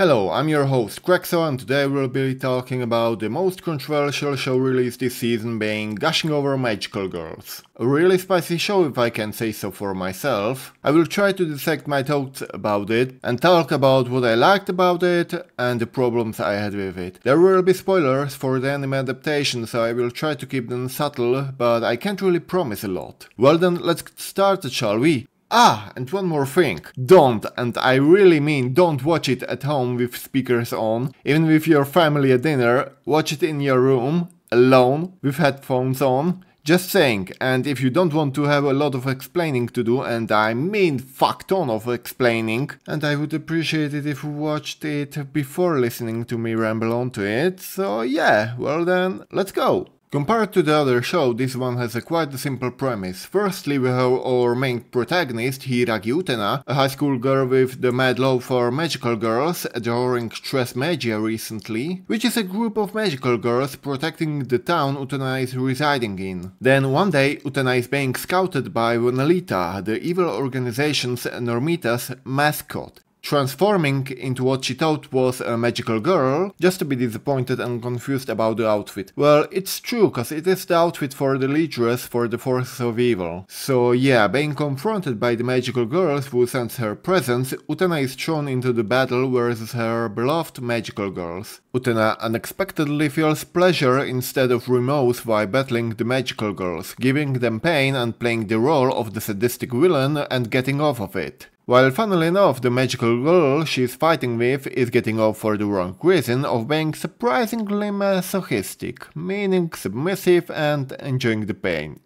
Hello, I'm your host Kraxhor and today we'll be talking about the most controversial show released this season being Gushing Over Magical Girls. A really spicy show if I can say so for myself. I will try to dissect my thoughts about it and talk about what I liked about it and the problems I had with it. There will be spoilers for the anime adaptation so I will try to keep them subtle but I can't really promise a lot. Well then let's start shall we? Ah, and one more thing. Don't, and I really mean don't watch it at home with speakers on, even with your family at dinner. Watch it in your room, alone, with headphones on. Just saying, and if you don't want to have a lot of explaining to do, and I mean fuck ton of explaining, and I would appreciate it if you watched it before listening to me ramble on to it, so yeah, well then, let's go! Compared to the other show, this one has a quite simple premise. Firstly, we have our main protagonist, Hiiragi Utena, a high school girl with the mad love for magical girls, adoring Tres Magia recently, which is a group of magical girls protecting the town Utena is residing in. Then one day, Utena is being scouted by Nolita, the evil organization's Normita's mascot transforming into what she thought was a magical girl, just to be disappointed and confused about the outfit. Well, it's true, cause it is the outfit for the leaderess for the forces of evil. So yeah, being confronted by the magical girls who sense her presence, Utena is thrown into the battle versus her beloved magical girls. Utena unexpectedly feels pleasure instead of remorse while battling the magical girls, giving them pain and playing the role of the sadistic villain and getting off of it. While funnily enough, the magical girl she's fighting with is getting off for the wrong reason of being surprisingly masochistic, meaning submissive and enjoying the pain.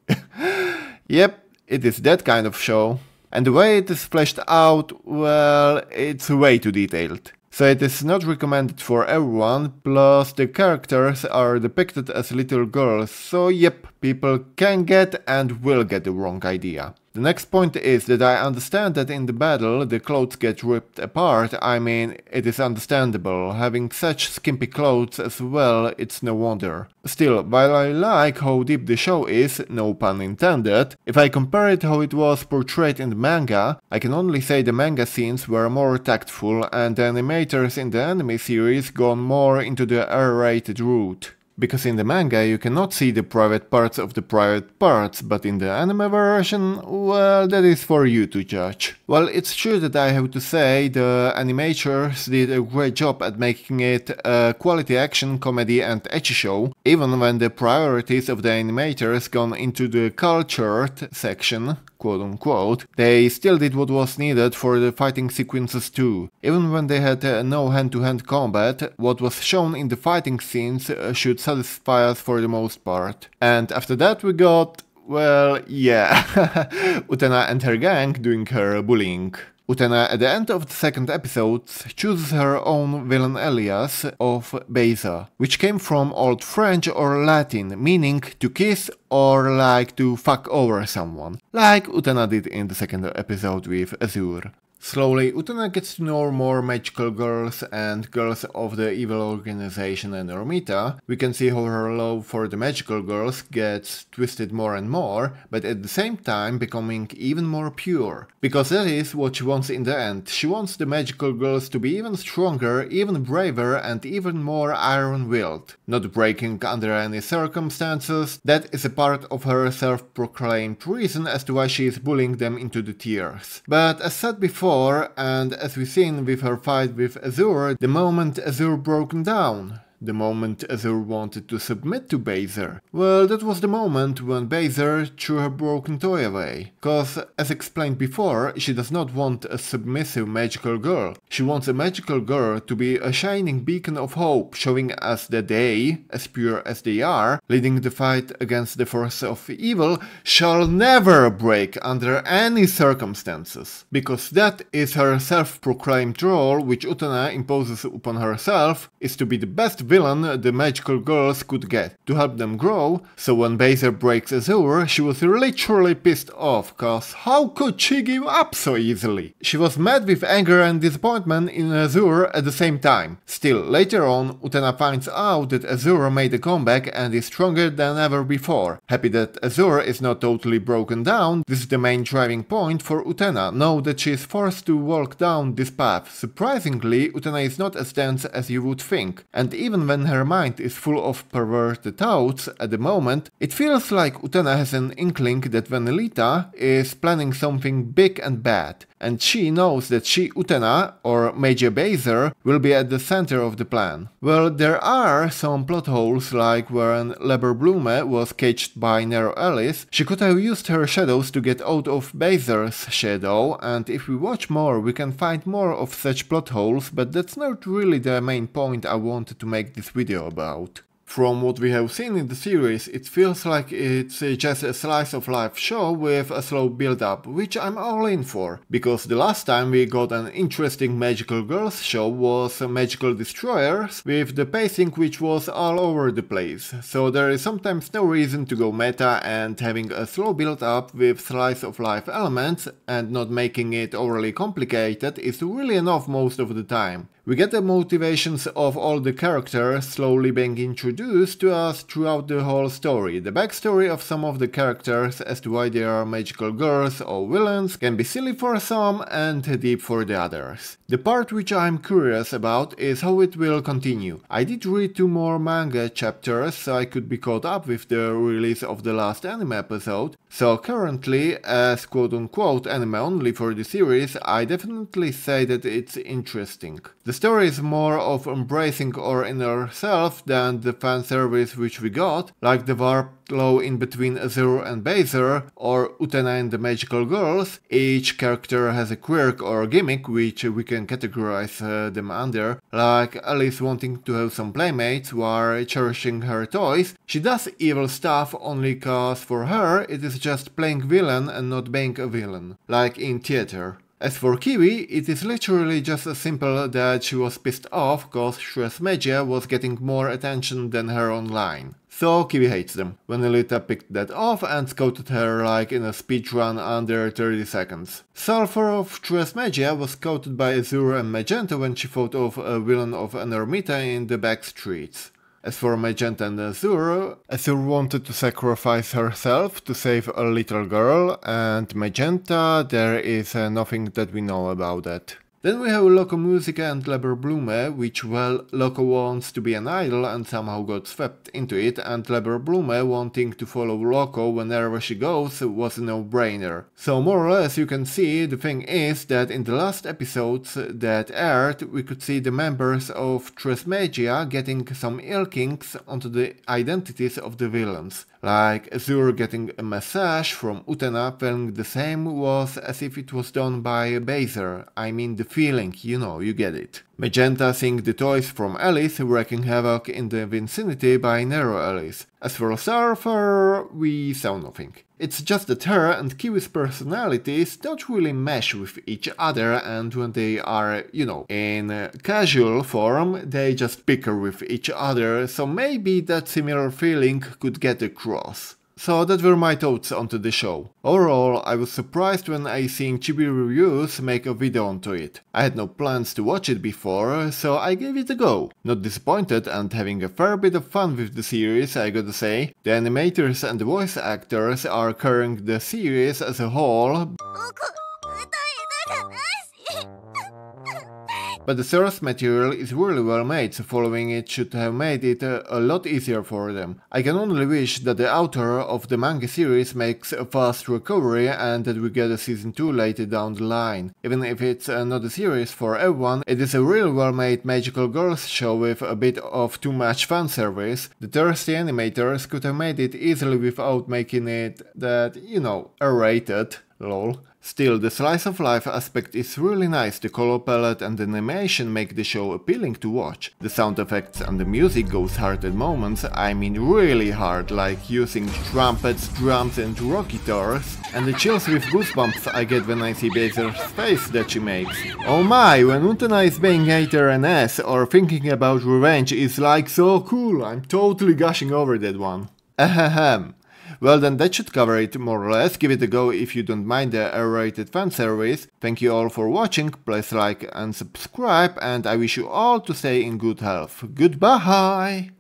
yep, it is that kind of show. And the way it is fleshed out, well, it's way too detailed. So it is not recommended for everyone, plus the characters are depicted as little girls, so yep, people can get and will get the wrong idea. The next point is that I understand that in the battle the clothes get ripped apart, I mean, it is understandable, having such skimpy clothes as well, it's no wonder. Still, while I like how deep the show is, no pun intended, if I compare it how it was portrayed in the manga, I can only say the manga scenes were more tactful and the animators in the anime series gone more into the R-rated route. Because in the manga you cannot see the private parts of the private parts, but in the anime version, well, that is for you to judge. Well, it's true that I have to say the animators did a great job at making it a quality action, comedy and ecchi show, even when the priorities of the animators gone into the cultured section, quote unquote, they still did what was needed for the fighting sequences too. Even when they had uh, no hand-to-hand -hand combat, what was shown in the fighting scenes uh, should satisfy us for the most part. And after that we got well, yeah, Utena and her gang doing her bullying. Utena, at the end of the second episode, chooses her own villain alias of Baiser, which came from Old French or Latin, meaning to kiss or like to fuck over someone, like Utena did in the second episode with Azure. Slowly, Utena gets to know more magical girls and girls of the evil organization and Normita. We can see how her love for the magical girls gets twisted more and more, but at the same time becoming even more pure. Because that is what she wants in the end. She wants the magical girls to be even stronger, even braver and even more iron-willed. Not breaking under any circumstances, that is a part of her self-proclaimed reason as to why she is bullying them into the tears. But as said before, and as we've seen with her fight with Azure, the moment Azure broken down the moment Azure wanted to submit to Baiser. Well, that was the moment when Baiser threw her broken toy away. Cause, as explained before, she does not want a submissive magical girl. She wants a magical girl to be a shining beacon of hope, showing us that they, as pure as they are, leading the fight against the force of evil, shall never break under any circumstances. Because that is her self-proclaimed role, which Utena imposes upon herself, is to be the best villain the magical girls could get to help them grow, so when Baiser breaks Azure, she was literally pissed off, cause how could she give up so easily? She was mad with anger and disappointment in Azure at the same time. Still, later on, Utena finds out that Azure made a comeback and is stronger than ever before. Happy that Azure is not totally broken down, this is the main driving point for Utena, know that she is forced to walk down this path. Surprisingly, Utena is not as dense as you would think, and even when her mind is full of perverted thoughts at the moment, it feels like Utena has an inkling that Venalita is planning something big and bad and she knows that she, Utena, or Major Baiser, will be at the center of the plan. Well, there are some plot holes like when Leber Blume was caged by Nero Alice, she could have used her shadows to get out of Baiser's shadow, and if we watch more we can find more of such plot holes, but that's not really the main point I wanted to make this video about. From what we have seen in the series, it feels like it's just a slice of life show with a slow build-up, which I'm all in for, because the last time we got an interesting Magical Girls show was Magical Destroyers, with the pacing which was all over the place, so there is sometimes no reason to go meta and having a slow build-up with slice of life elements and not making it overly complicated is really enough most of the time. We get the motivations of all the characters slowly being introduced to us throughout the whole story. The backstory of some of the characters as to why they are magical girls or villains can be silly for some and deep for the others. The part which I'm curious about is how it will continue. I did read two more manga chapters so I could be caught up with the release of the last anime episode, so currently, as quote unquote anime only for the series, I definitely say that it's interesting. The story is more of embracing our inner self than the fan service which we got, like the warp glow in between Azure and Baiser, or Utena and the Magical Girls. Each character has a quirk or gimmick which we can categorize uh, them under, like Alice wanting to have some playmates while cherishing her toys. She does evil stuff only cause for her it is just playing villain and not being a villain, like in theater. As for Kiwi, it is literally just as simple that she was pissed off cause Tres Magia was getting more attention than her online. So Kiwi hates them. Venalita picked that off and scouted her like in a speedrun under 30 seconds. Sulfur of Tres Magia was scouted by Azure and Magenta when she fought off a villain of Enormita in the back streets. As for Magenta and Azure, Azure wanted to sacrifice herself to save a little girl, and Magenta, there is uh, nothing that we know about that. Then we have Loco Musica and Leber Blume, which well, Loco wants to be an idol and somehow got swept into it, and Leber Blume wanting to follow Loco whenever she goes was a no-brainer. So more or less you can see, the thing is that in the last episodes that aired, we could see the members of Tres Magia getting some ill kinks onto the identities of the villains. Like Azure getting a massage from Utena feeling the same was as if it was done by a Baiser, I mean the feeling, you know, you get it. Magenta seeing the toys from Alice wreaking havoc in the vicinity by Nero Alice. As for a Sulfur, we saw nothing. It's just that her and Kiwi's personalities don't really mesh with each other and when they are, you know, in casual form, they just bicker with each other, so maybe that similar feeling could get across. So that were my thoughts onto the show. Overall, I was surprised when I seen Chibi Reviews make a video onto it. I had no plans to watch it before, so I gave it a go. Not disappointed and having a fair bit of fun with the series, I gotta say. The animators and the voice actors are carrying the series as a whole. Oh, But the source material is really well made, so following it should have made it a, a, lot easier for them. I can only wish that the author of the manga series makes a fast recovery and that we get a season 2 later down the line. Even if it's uh, not a series for everyone, it is a really well made magical girls show with a bit of too much fan service. The thirsty animators could have made it easily without making it that, you know, R-rated, lol. Still, the slice of life aspect is really nice, the color palette and animation make the show appealing to watch. The sound effects and the music goes hard at moments, I mean really hard, like using trumpets, drums and rock guitars, and the chills with goosebumps I get when I see Baiser's face that she makes. Oh my, when Utena is being hater an ass or thinking about revenge is like so cool, I'm totally gushing over that one. Ahem. Well then that should cover it more or less, give it a go if you don't mind the R-rated fan service. Thank you all for watching, please like and subscribe and I wish you all to stay in good health. Goodbye!